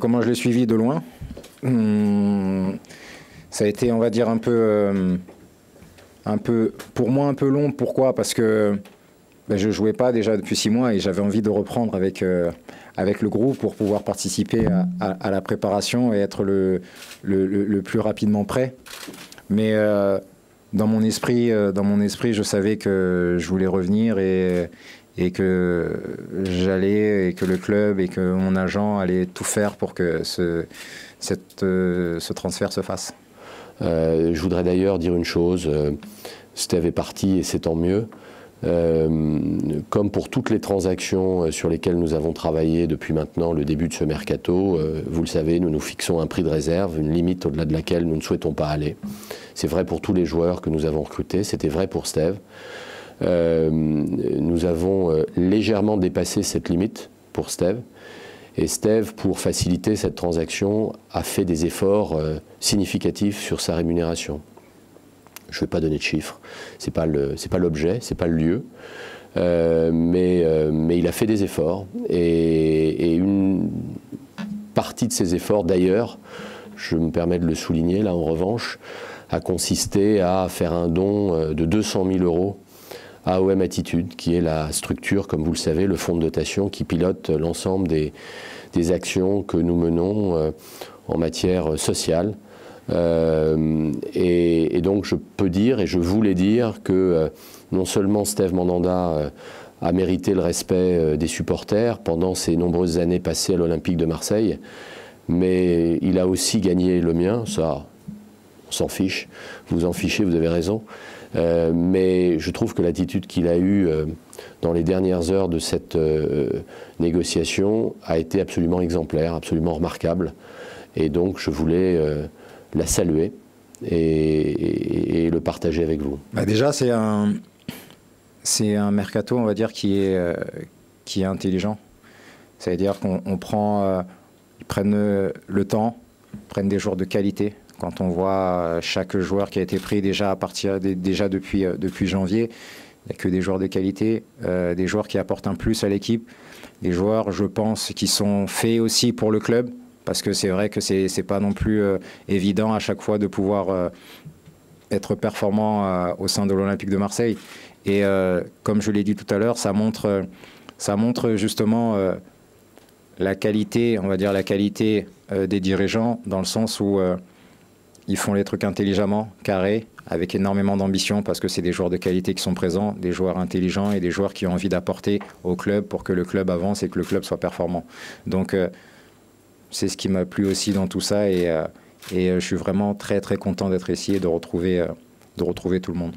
comment je l'ai suivi de loin hum, Ça a été, on va dire, un peu, un peu, pour moi, un peu long. Pourquoi? Parce que ben, je jouais pas déjà depuis six mois et j'avais envie de reprendre avec, avec le groupe pour pouvoir participer à, la préparation et être le, le, plus rapidement prêt. Mais dans mon esprit, dans mon esprit, je savais que je voulais revenir et, et que j'allais et que le club et que mon agent allaient tout faire pour que ce, cette, euh, ce transfert se fasse. Euh, je voudrais d'ailleurs dire une chose, euh, Steve est parti et c'est tant mieux. comme pour toutes les transactions sur lesquelles nous avons travaillé depuis maintenant le début de ce mercato, vous le savez, nous nous fixons un prix de réserve, une limite au-delà de laquelle nous ne souhaitons pas aller. C'est vrai pour tous les joueurs que nous avons recrutés, c'était vrai pour Steve. Euh, nous avons euh, légèrement dépassé cette limite pour Steve. Et Steve, pour faciliter cette transaction, a fait des efforts euh, significatifs sur sa rémunération. Je ne vais pas donner de chiffres, ce n'est pas l'objet, ce n'est pas le lieu. mais, il a fait des efforts. Et, et une partie de ces efforts, d'ailleurs, je me permets de le souligner là en revanche, a consisté à faire un don de 200 000 euros AOM Attitude, qui est la structure, comme vous le savez, le fonds de dotation qui pilote l'ensemble des, actions que nous menons euh, en matière sociale. Euh, et, donc je peux dire, et je voulais dire, que euh, non seulement Steve Mandanda a mérité le respect des supporters pendant ces nombreuses années passées à l'Olympique de Marseille, mais il a aussi gagné le mien, ça, on s'en fiche, vous en fichez, vous avez raison. Euh, mais je trouve que l'attitude qu'il a eue euh, dans les dernières heures de cette euh, négociation a été absolument exemplaire, absolument remarquable. Et donc je voulais la saluer et, le partager avec vous. Bah déjà, c'est un, mercato, on va dire, qui est, intelligent. C'est-à-dire qu'on prend, ils prennent le temps, prennent des joueurs de qualité, quand on voit euh, chaque joueur qui a été pris déjà à partir déjà depuis, euh, depuis janvier, il n'y a que des joueurs de qualité, euh, des joueurs qui apportent un plus à l'équipe, des joueurs, je pense, qui sont faits aussi pour le club, parce que c'est vrai que c'est n'est pas non plus évident à chaque fois de pouvoir être performant au sein de l'Olympique de Marseille. Et comme je l'ai dit tout à l'heure, ça montre, ça montre justement la qualité, on va dire la qualité des dirigeants, dans le sens où ils font les trucs intelligemment, carrés, avec énormément d'ambition, parce que c'est des joueurs de qualité qui sont présents, des joueurs intelligents et des joueurs qui ont envie d'apporter au club pour que le club avance et que le club soit performant. Donc, euh, c'est ce qui m'a plu aussi dans tout ça, et, euh, euh, je suis vraiment très très content d'être ici et de retrouver tout le monde.